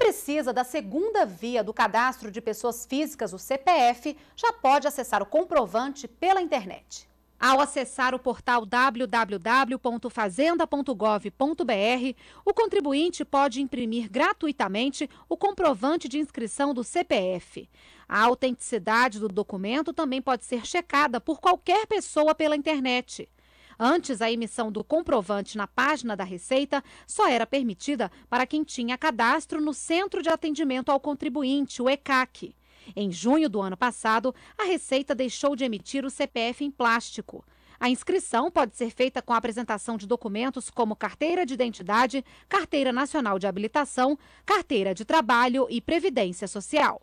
precisa da segunda via do cadastro de pessoas físicas, o CPF, já pode acessar o comprovante pela internet. Ao acessar o portal www.fazenda.gov.br, o contribuinte pode imprimir gratuitamente o comprovante de inscrição do CPF. A autenticidade do documento também pode ser checada por qualquer pessoa pela internet. Antes, a emissão do comprovante na página da Receita só era permitida para quem tinha cadastro no Centro de Atendimento ao Contribuinte, o ECAC. Em junho do ano passado, a Receita deixou de emitir o CPF em plástico. A inscrição pode ser feita com a apresentação de documentos como carteira de identidade, carteira nacional de habilitação, carteira de trabalho e previdência social.